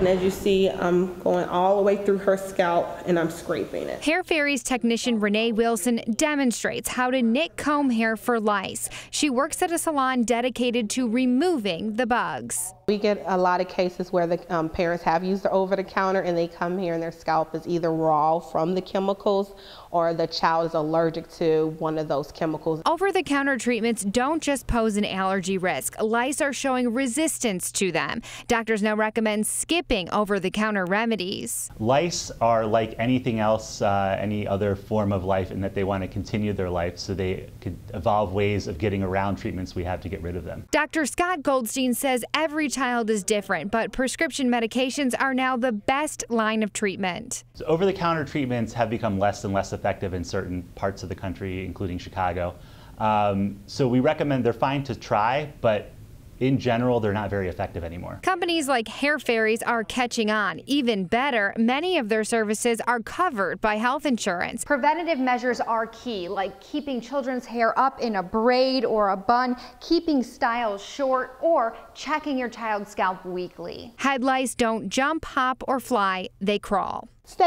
And as you see, I'm going all the way through her scalp and I'm scraping it. Hair Fairies technician Renee Wilson demonstrates how to nit comb hair for lice. She works at a salon dedicated to removing the bugs. We get a lot of cases where the um, parents have used the over the counter and they come here and their scalp is either raw from the chemicals or the child is allergic to one of those chemicals. Over the counter treatments don't just pose an allergy risk. Lice are showing resistance to them. Doctors now recommend skipping over the counter remedies. Lice are like anything else, uh, any other form of life, in that they want to continue their life, so they could evolve ways of getting around treatments we have to get rid of them. Dr. Scott Goldstein says every child is different, but prescription medications are now the best line of treatment. So over the counter treatments have become less and less effective in certain parts of the country, including Chicago. Um, so we recommend they're fine to try, but in general, they're not very effective anymore. Companies like Hair Fairies are catching on. Even better, many of their services are covered by health insurance. Preventative measures are key, like keeping children's hair up in a braid or a bun, keeping styles short, or checking your child's scalp weekly. Head lice don't jump, hop, or fly, they crawl. Stay